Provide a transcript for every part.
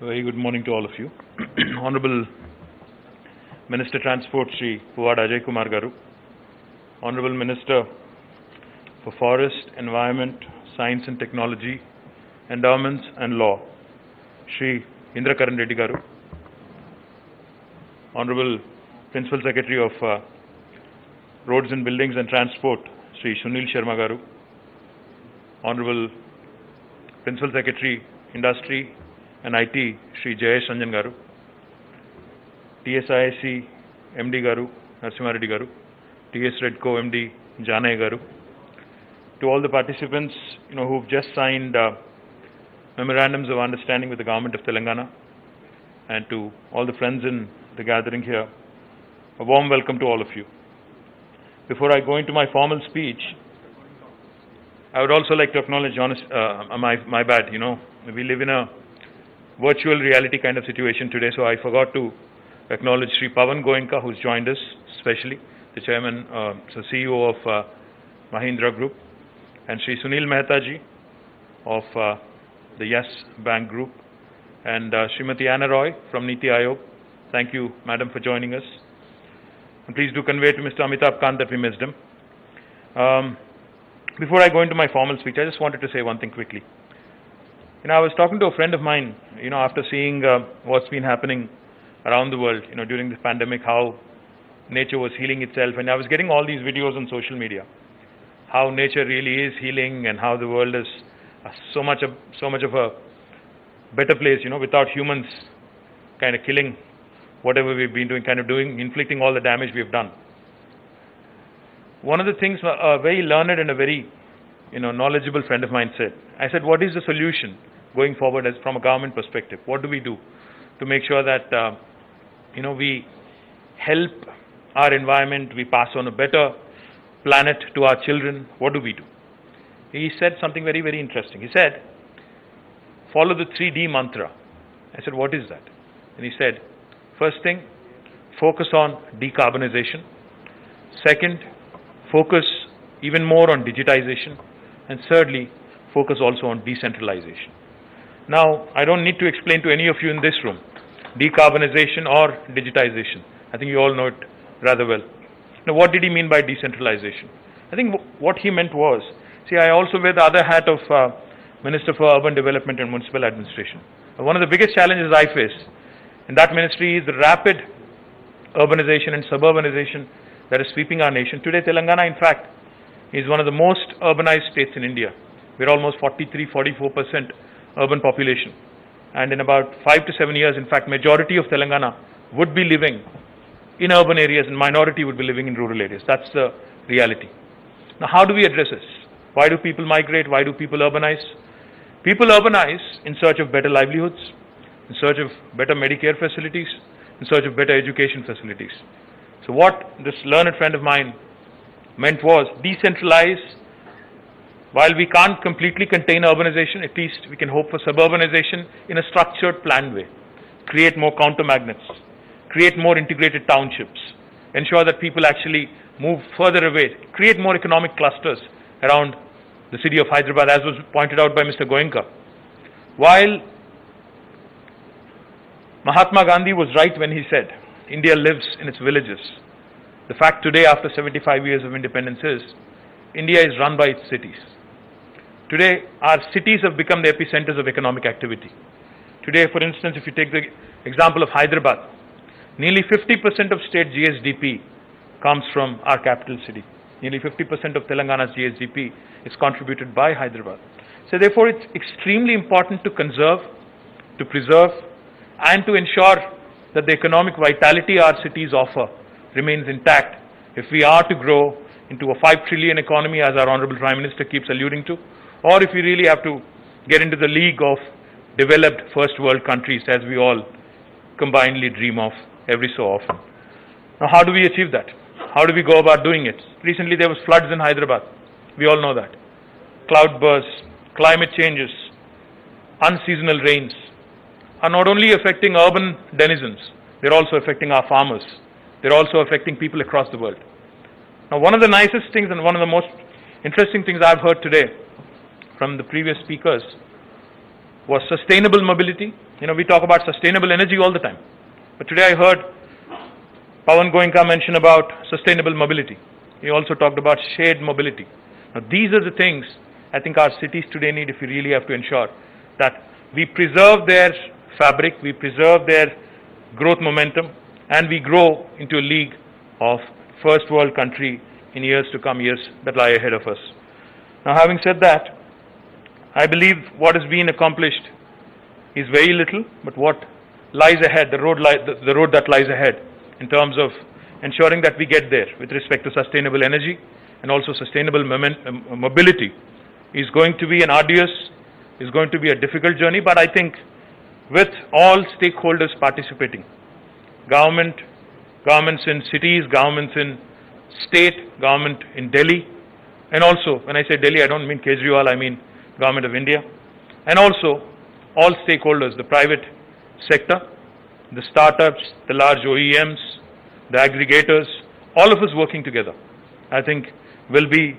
Very good morning to all of you. Honorable Minister Transport Sri Puvvada Ajay Kumar Garu, Honorable Minister for Forest, Environment, Science and Technology, Endowments and Law, Sri Indra Karan Reddy Garu, Honorable Principal Secretary of uh, Roads and Buildings and Transport, Sri Sunil Sharma Garu, Honorable Principal Secretary, Industry and IT, Sri Jayesh Ranjan Garu, TSIIC MD Garu, Narasimhareddy Garu, TS Redco MD Janaiah Garu, to all the participants, you know, who've just signed uh, memorandums of understanding with the government of Telangana, and to all the friends in the gathering here, a warm welcome to all of you. Before I go into my formal speech, I would also like to acknowledge, honest, uh, my, my bad, you know, we live in a virtual reality kind of situation today, so I forgot to acknowledge Sri Pawan Goenka, who's joined us, especially the chairman, uh, so CEO of uh, Mahindra Group, and Sri Sunil Mehta ji of uh, the Yes Bank Group, and uh, Srimati Anna Roy from Niti Aayog. Thank you, madam, for joining us. And please do convey to Mr. Amitabh Kant that we missed him. Um, before I go into my formal speech, I just wanted to say one thing quickly. You know, I was talking to a friend of mine, you know, after seeing uh, what's been happening around the world, you know, during this pandemic, how nature was healing itself, and I was getting all these videos on social media, how nature really is healing, and how the world is uh, so much of so much of a better place, you know, without humans kind of killing whatever we've been doing, kind of doing, inflicting all the damage we've done. One of the things a very learned and a very you know, knowledgeable friend of mine said. I said, what is the solution going forward as from a government perspective? What do we do to make sure that, uh, you know, we help our environment, we pass on a better planet to our children? What do we do? He said something very, very interesting. He said, follow the 3D mantra. I said, what is that? And he said, first thing, focus on decarbonization. Second, focus even more on digitization and thirdly, focus also on decentralization. Now, I don't need to explain to any of you in this room decarbonization or digitization. I think you all know it rather well. Now, what did he mean by decentralization? I think what he meant was, see, I also wear the other hat of uh, Minister for Urban Development and Municipal Administration. One of the biggest challenges I face in that ministry is the rapid urbanization and suburbanization that is sweeping our nation. Today, Telangana, in fact, is one of the most urbanized states in India. We're almost 43, 44% urban population. And in about five to seven years, in fact, majority of Telangana would be living in urban areas and minority would be living in rural areas. That's the reality. Now, how do we address this? Why do people migrate? Why do people urbanize? People urbanize in search of better livelihoods, in search of better Medicare facilities, in search of better education facilities. So what this learned friend of mine meant was decentralize. While we can't completely contain urbanization, at least we can hope for suburbanization in a structured, planned way. Create more counter magnets, create more integrated townships, ensure that people actually move further away, create more economic clusters around the city of Hyderabad, as was pointed out by Mr. Goenka. While Mahatma Gandhi was right when he said, India lives in its villages, the fact today, after 75 years of independence, is India is run by its cities. Today, our cities have become the epicenters of economic activity. Today, for instance, if you take the example of Hyderabad, nearly 50% of state GSDP comes from our capital city. Nearly 50% of Telangana's GSDP is contributed by Hyderabad. So therefore, it's extremely important to conserve, to preserve, and to ensure that the economic vitality our cities offer remains intact if we are to grow into a 5 trillion economy as our Honorable Prime Minister keeps alluding to, or if we really have to get into the league of developed first world countries as we all combinedly dream of every so often. Now how do we achieve that? How do we go about doing it? Recently there was floods in Hyderabad. We all know that. Cloud bursts, climate changes, unseasonal rains are not only affecting urban denizens, they're also affecting our farmers, they're also affecting people across the world. Now, one of the nicest things and one of the most interesting things I've heard today from the previous speakers was sustainable mobility. You know, we talk about sustainable energy all the time. But today I heard Pawan Goenka mention about sustainable mobility. He also talked about shared mobility. Now, these are the things I think our cities today need if we really have to ensure that we preserve their fabric, we preserve their growth momentum, and we grow into a league of first world country in years to come, years that lie ahead of us. Now, having said that, I believe what has been accomplished is very little, but what lies ahead, the road, li- the, road that lies ahead, in terms of ensuring that we get there with respect to sustainable energy and also sustainable moment, um, mobility, is going to be an arduous, is going to be a difficult journey, but I think with all stakeholders participating, government, governments in cities, governments in state, government in Delhi, and also, when I say Delhi, I don't mean Kejriwal, I mean government of India, and also all stakeholders, the private sector, the startups, the large OEMs, the aggregators, all of us working together, I think will be,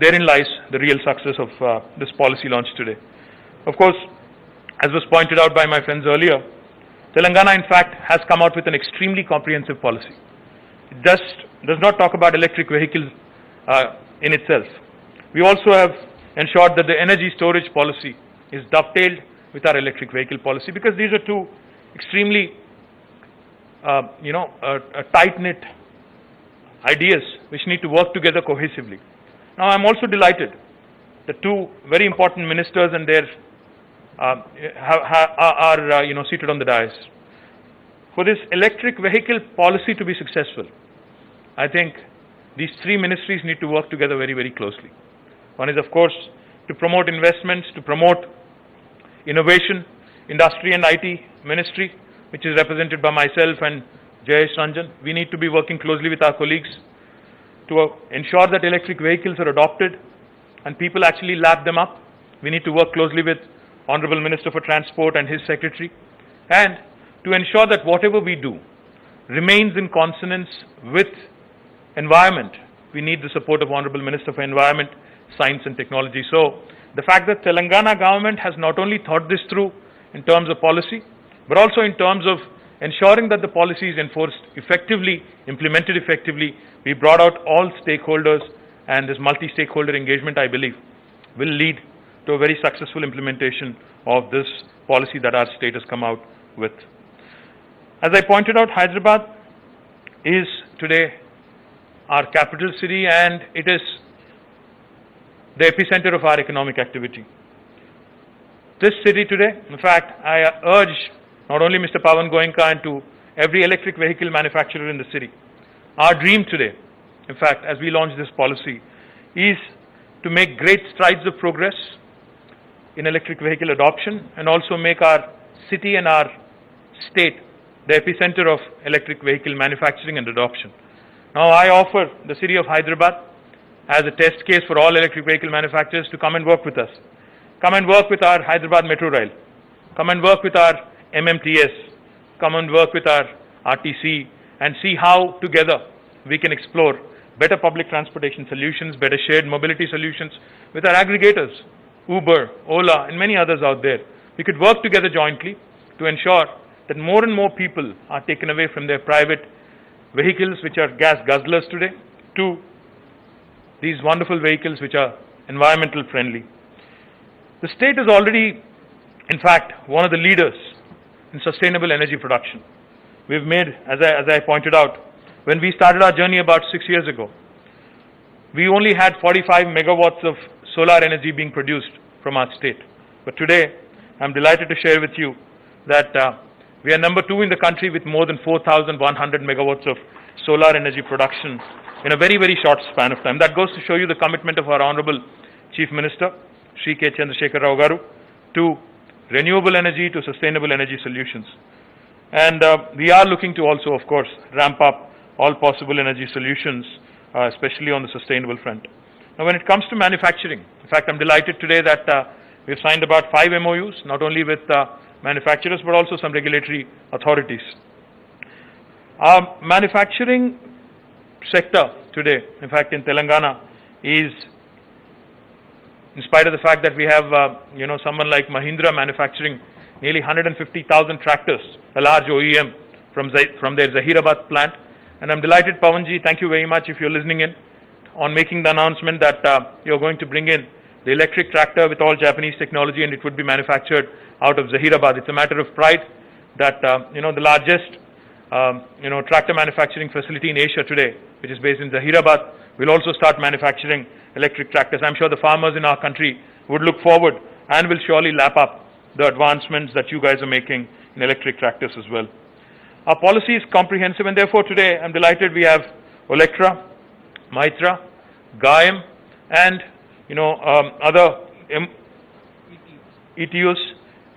therein lies the real success of uh, this policy launch today. Of course, as was pointed out by my friends earlier, Telangana in fact has come out with an extremely comprehensive policy. It just does not talk about electric vehicles uh, in itself. We also have ensured that the energy storage policy is dovetailed with our electric vehicle policy because these are two extremely, uh, you know, uh, tight-knit ideas which need to work together cohesively. Now, I'm also delighted that two very important ministers and their uh, are, uh, you know, seated on the dais. For this electric vehicle policy to be successful, I think these three ministries need to work together very, very closely. One is, of course, to promote investments, to promote innovation, industry and IT ministry, which is represented by myself and Jayesh Ranjan. We need to be working closely with our colleagues to uh, ensure that electric vehicles are adopted and people actually lap them up. We need to work closely with Honorable Minister for Transport and his secretary and to ensure that whatever we do remains in consonance with environment. We need the support of Honorable Minister for Environment, Science and Technology. So the fact that Telangana government has not only thought this through in terms of policy, but also in terms of ensuring that the policy is enforced effectively, implemented effectively, we brought out all stakeholders and this multi-stakeholder engagement, I believe, will lead to a very successful implementation of this policy that our state has come out with. As I pointed out, Hyderabad is today our capital city and it is the epicenter of our economic activity. This city today, in fact, I urge not only Mr. Pawan Goenka and to every electric vehicle manufacturer in the city, our dream today, in fact, as we launch this policy, is to make great strides of progress in electric vehicle adoption and also make our city and our state the epicenter of electric vehicle manufacturing and adoption. Now, I offer the city of Hyderabad as a test case for all electric vehicle manufacturers to come and work with us. Come and work with our Hyderabad Metro Rail. Come and work with our MMTS. Come and work with our RTC and see how together we can explore better public transportation solutions, better shared mobility solutions with our aggregators, Uber, Ola, and many others out there. We could work together jointly to ensure that more and more people are taken away from their private vehicles, which are gas guzzlers today, to these wonderful vehicles which are environmental friendly. The state is already, in fact, one of the leaders in sustainable energy production. We've made, as I, as I pointed out, when we started our journey about six years ago, we only had 45 megawatts of solar energy being produced from our state. But today, I'm delighted to share with you that uh, we are number two in the country with more than 4,100 megawatts of solar energy production in a very, very short span of time. That goes to show you the commitment of our Honorable Chief Minister, Sri K. Chandrasekhar Rao Garu, to renewable energy, to sustainable energy solutions. And uh, we are looking to also, of course, ramp up all possible energy solutions, uh, especially on the sustainable front. Now, when it comes to manufacturing, in fact, I'm delighted today that uh, we've signed about five MOUs, not only with uh, manufacturers, but also some regulatory authorities. Our manufacturing sector today, in fact, in Telangana, is in spite of the fact that we have, uh, you know, someone like Mahindra manufacturing nearly 150,000 tractors, a large OEM from, from their Zahirabad plant. And I'm delighted, Pawanji, thank you very much if you're listening in, on making the announcement that uh, you're going to bring in the electric tractor with all Japanese technology and it would be manufactured out of Zahirabad. It's a matter of pride that, uh, you know, the largest, um, you know, tractor manufacturing facility in Asia today, which is based in Zahirabad, will also start manufacturing electric tractors. I'm sure the farmers in our country would look forward and will surely lap up the advancements that you guys are making in electric tractors as well. Our policy is comprehensive and therefore today I'm delighted we have Olectra, Mytrah, GAIM and you know um, other M ETUs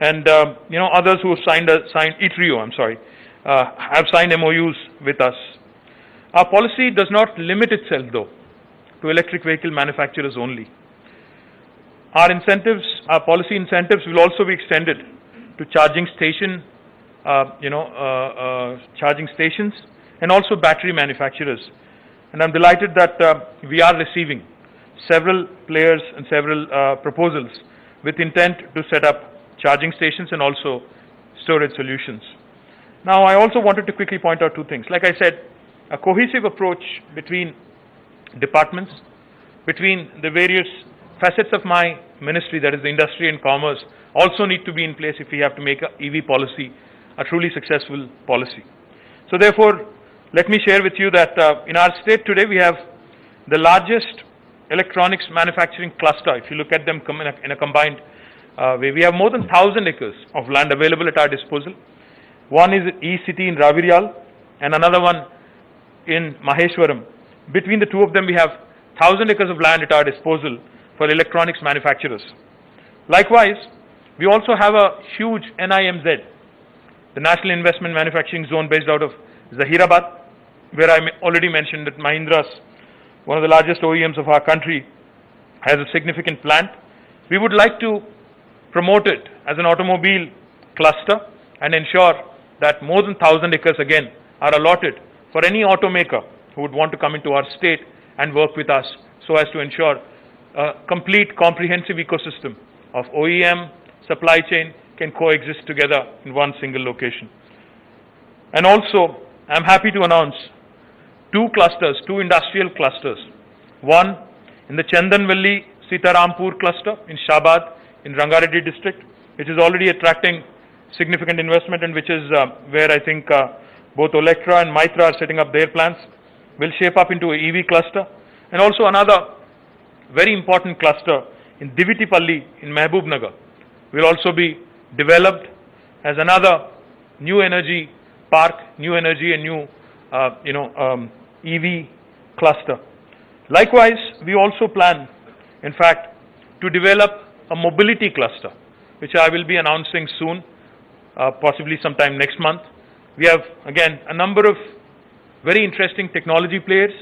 and um, you know others who have signed, a, signed ETRIO, I'm sorry, uh, have signed MOUs with us. Our policy does not limit itself though to electric vehicle manufacturers only. Our incentives, our policy incentives will also be extended to charging station, uh, you know, uh, uh, charging stations and also battery manufacturers. And I'm delighted that uh, we are receiving several players and several uh, proposals with intent to set up charging stations and also storage solutions. Now, I also wanted to quickly point out two things. Like I said, a cohesive approach between departments, between the various facets of my ministry, that is the industry and commerce, also need to be in place if we have to make a EV policy a truly successful policy. So therefore, let me share with you that uh, in our state today we have the largest electronics manufacturing cluster. If you look at them in a, in a combined uh, way, we have more than 1,000 acres of land available at our disposal. One is E-City in Raviryal and another one in Maheshwaram. Between the two of them, we have 1,000 acres of land at our disposal for electronics manufacturers. Likewise, we also have a huge NIMZ, the National Investment Manufacturing Zone based out of Zahirabad, where I already mentioned that Mahindra's, one of the largest OEMs of our country, has a significant plant. We would like to promote it as an automobile cluster and ensure that more than 1,000 acres again are allotted for any automaker who would want to come into our state and work with us so as to ensure a complete comprehensive ecosystem of OEM, supply chain can coexist together in one single location. And also, I'm happy to announce two clusters, two industrial clusters. One in the Chandanvalli Sitarampur cluster in Shabad in Rangareddy district, which is already attracting significant investment and which is uh, where I think uh, both Olectra and Mytrah are setting up their plants, will shape up into a EV cluster. And also another very important cluster in Divitipalli in Mehboob will also be developed as another new energy park, new energy and new, uh, you know, um, EV cluster. Likewise, we also plan, in fact, to develop a mobility cluster, which I will be announcing soon, Uh, possibly sometime next month. We have, again, a number of very interesting technology players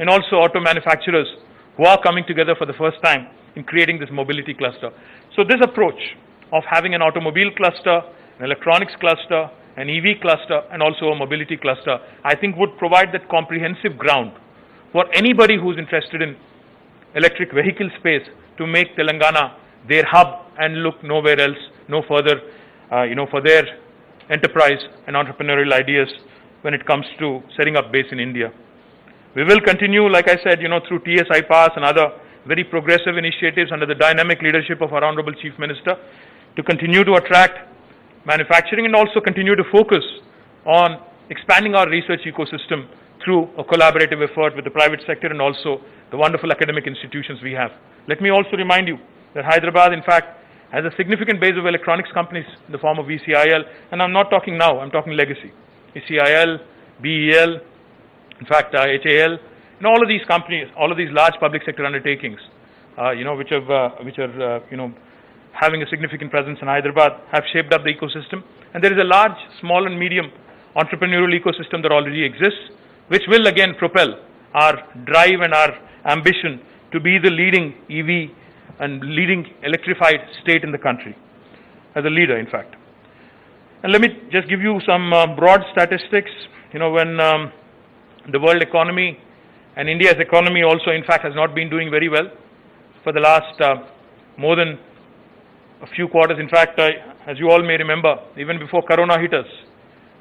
and also auto manufacturers who are coming together for the first time in creating this mobility cluster. So this approach of having an automobile cluster, an electronics cluster, an EV cluster, and also a mobility cluster, I think would provide that comprehensive ground for anybody who's interested in electric vehicle space to make Telangana their hub and look nowhere else, no further, uh, you know, for their enterprise and entrepreneurial ideas when it comes to setting up base in India. We will continue, like I said, you know, through TSI Pass and other very progressive initiatives under the dynamic leadership of our Honorable Chief Minister to continue to attract manufacturing and also continue to focus on expanding our research ecosystem through a collaborative effort with the private sector and also the wonderful academic institutions we have. Let me also remind you that Hyderabad, in fact, has a significant base of electronics companies in the form of ECIL, and I'm not talking now, I'm talking legacy. ECIL, BEL, in fact, uh, HAL, and all of these companies, all of these large public sector undertakings, uh, you know, which have, uh, which are, uh, you know, having a significant presence in Hyderabad, have shaped up the ecosystem. And there is a large, small and medium entrepreneurial ecosystem that already exists, which will again propel our drive and our ambition to be the leading EV and leading electrified state in the country, as a leader, in fact. And let me just give you some uh, broad statistics. You know, when um, the world economy and India's economy also, in fact, has not been doing very well for the last uh, more than a few quarters. In fact, I, as you all may remember, even before Corona hit us,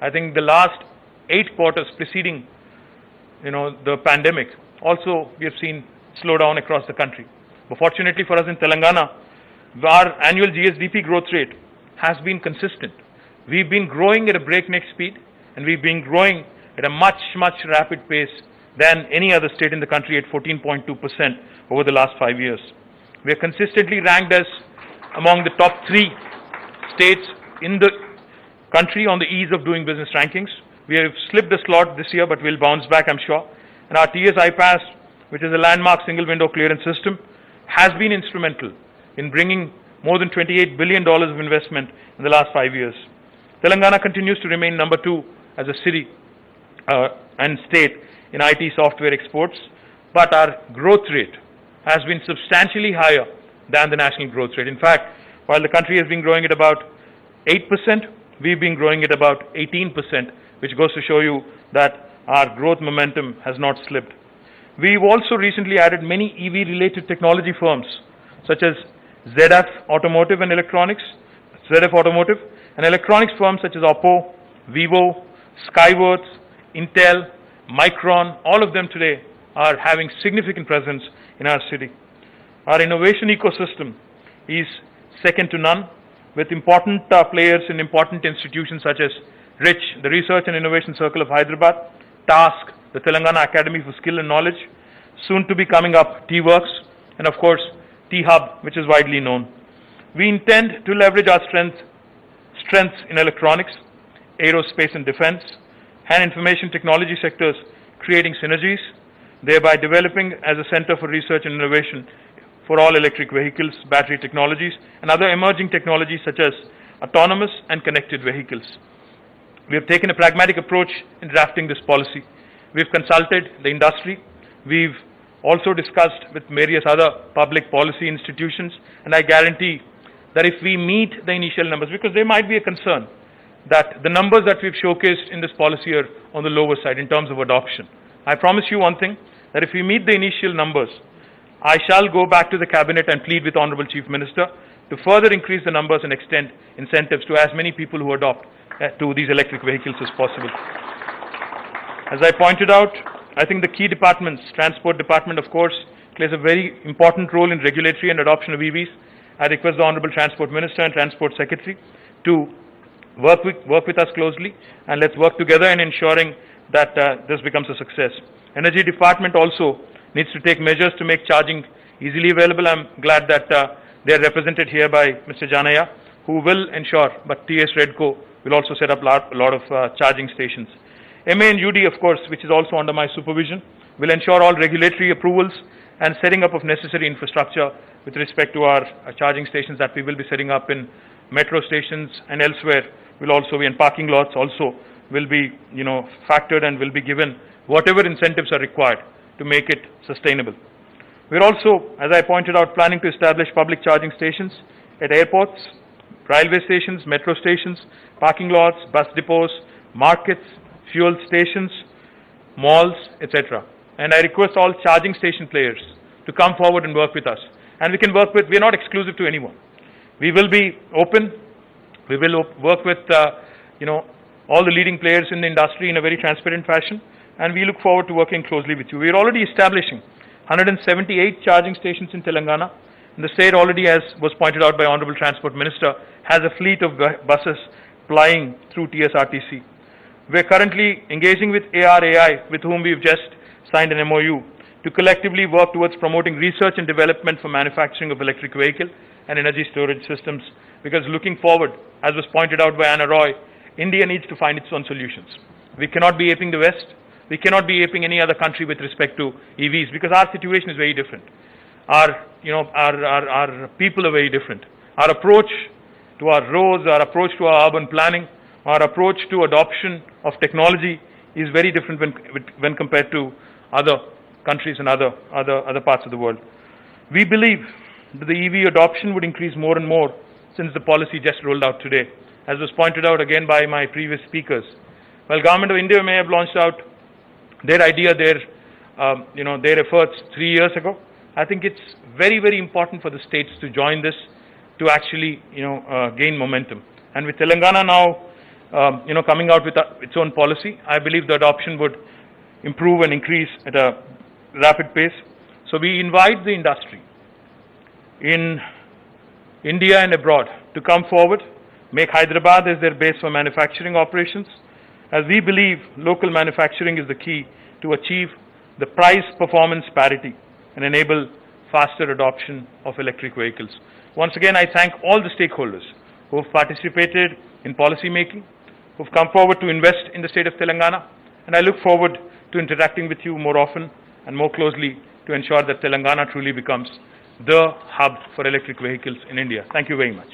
I think the last eight quarters preceding, you know, the pandemic, also we have seen slowdown across the country. But fortunately for us in Telangana, our annual GSDP growth rate has been consistent. We've been growing at a breakneck speed, and we've been growing at a much, much rapid pace than any other state in the country at 14.2% over the last five years. We are consistently ranked as among the top three states in the country on the ease of doing business rankings. We have slipped a slot this year, but we'll bounce back, I'm sure. And our TS iPass, which is a landmark single window clearance system, has been instrumental in bringing more than $28 billion of investment in the last five years. Telangana continues to remain number two as a city uh, and state in IT software exports, but our growth rate has been substantially higher than the national growth rate. In fact, while the country has been growing at about 8%, we've been growing at about 18%, which goes to show you that our growth momentum has not slipped. We've also recently added many EV related technology firms such as ZF Automotive and Electronics, ZF Automotive, and electronics firms such as Oppo, Vivo, Skyworth, Intel, Micron, all of them today are having significant presence in our city. Our innovation ecosystem is second to none with important uh, players in important institutions such as RICH, the Research and Innovation Circle of Hyderabad, TASK, the Telangana Academy for Skill and Knowledge, soon to be coming up T-Works, and of course T-Hub, which is widely known. We intend to leverage our strength, strengths in electronics, aerospace and defense, and information technology sectors, creating synergies, thereby developing as a center for research and innovation for all electric vehicles, battery technologies, and other emerging technologies such as autonomous and connected vehicles. We have taken a pragmatic approach in drafting this policy. We've consulted the industry. We've also discussed with various other public policy institutions, and I guarantee that if we meet the initial numbers, because there might be a concern that the numbers that we've showcased in this policy are on the lower side in terms of adoption. I promise you one thing, that if we meet the initial numbers, I shall go back to the cabinet and plead with Honorable Chief Minister to further increase the numbers and extend incentives to as many people who adopt uh, to these electric vehicles as possible. As I pointed out, I think the key departments, Transport Department, of course, plays a very important role in regulatory and adoption of EVs. I request the Honorable Transport Minister and Transport Secretary to work with, work with us closely and let's work together in ensuring that uh, this becomes a success. Energy Department also needs to take measures to make charging easily available. I'm glad that uh, they are represented here by Mr. Janaiah, who will ensure, but TS Redco will also set up lot, a lot of uh, charging stations. MA and UD, of course, which is also under my supervision, will ensure all regulatory approvals and setting up of necessary infrastructure with respect to our uh, charging stations that we will be setting up in metro stations and elsewhere will also be, and parking lots also will be, you know, factored and will be given whatever incentives are required to make it sustainable. We're also, as I pointed out, planning to establish public charging stations at airports, railway stations, metro stations, parking lots, bus depots, markets, fuel stations, malls, etc. And I request all charging station players to come forward and work with us. And we can work with, we're not exclusive to anyone. We will be open. We will work with, uh, you know, all the leading players in the industry in a very transparent fashion. And we look forward to working closely with you. We're already establishing 178 charging stations in Telangana. And the state already, as was pointed out by Honorable Transport Minister, has a fleet of buses plying through TSRTC. We're currently engaging with ARAI, with whom we've just signed an MOU, to collectively work towards promoting research and development for manufacturing of electric vehicle and energy storage systems. Because looking forward, as was pointed out by Anna Roy, India needs to find its own solutions. We cannot be aping the West. We cannot be aping any other country with respect to EVs because our situation is very different. Our, you know, our, our, our people are very different. Our approach to our roads, our approach to our urban planning, our approach to adoption of technology is very different when, when compared to other countries and other, other, other parts of the world. We believe that the EV adoption would increase more and more since the policy just rolled out today, as was pointed out again by my previous speakers. While Government of India may have launched out their idea, their, um, you know, their efforts three years ago, I think it's very, very important for the states to join this to actually, you know, uh, gain momentum. And with Telangana now, um, you know, coming out with a, its own policy, I believe the adoption would improve and increase at a rapid pace. So we invite the industry in India and abroad to come forward, make Hyderabad as their base for manufacturing operations, as we believe local manufacturing is the key to achieve the price performance parity and enable faster adoption of electric vehicles. Once again, I thank all the stakeholders who have participated in policy making, who have come forward to invest in the state of Telangana, and I look forward to interacting with you more often and more closely to ensure that Telangana truly becomes the hub for electric vehicles in India. Thank you very much.